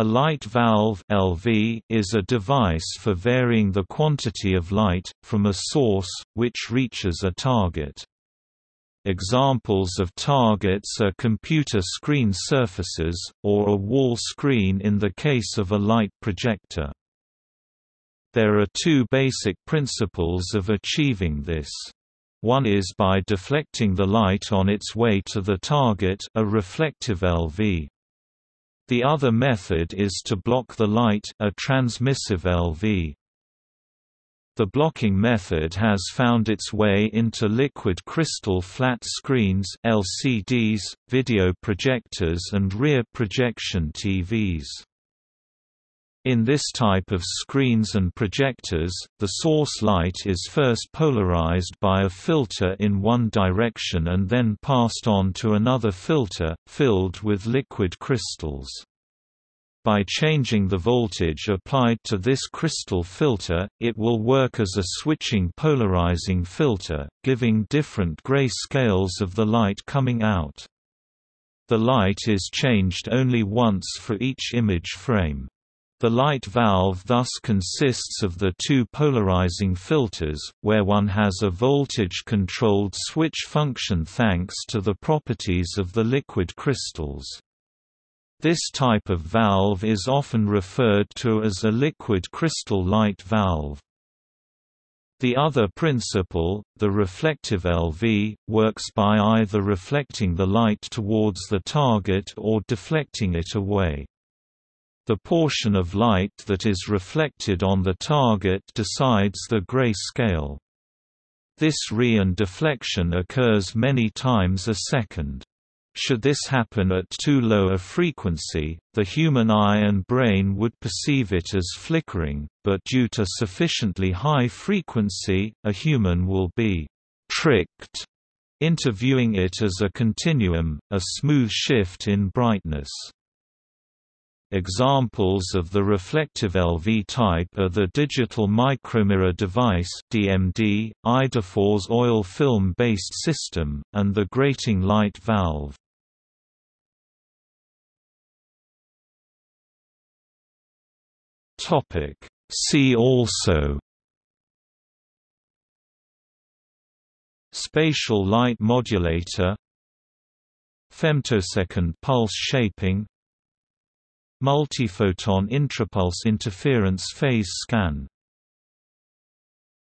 A light valve LV is a device for varying the quantity of light, from a source, which reaches a target. Examples of targets are computer screen surfaces, or a wall screen in the case of a light projector. There are two basic principles of achieving this. One is by deflecting the light on its way to the target a reflective LV. The other method is to block the light a transmissive LV. The blocking method has found its way into liquid crystal flat screens LCDs, video projectors and rear projection TVs. In this type of screens and projectors, the source light is first polarized by a filter in one direction and then passed on to another filter, filled with liquid crystals. By changing the voltage applied to this crystal filter, it will work as a switching polarizing filter, giving different gray scales of the light coming out. The light is changed only once for each image frame. The light valve thus consists of the two polarizing filters, where one has a voltage-controlled switch function thanks to the properties of the liquid crystals. This type of valve is often referred to as a liquid crystal light valve. The other principle, the reflective LV, works by either reflecting the light towards the target or deflecting it away. The portion of light that is reflected on the target decides the gray scale. This re and deflection occurs many times a second. Should this happen at too low a frequency, the human eye and brain would perceive it as flickering, but due to sufficiently high frequency, a human will be «tricked» into viewing it as a continuum, a smooth shift in brightness. Examples of the reflective LV type are the digital micromirror device DMD, Eidophor's oil film-based system, and the grating light valve. See also Spatial light modulator Femtosecond pulse shaping Multiphoton intrapulse interference phase scan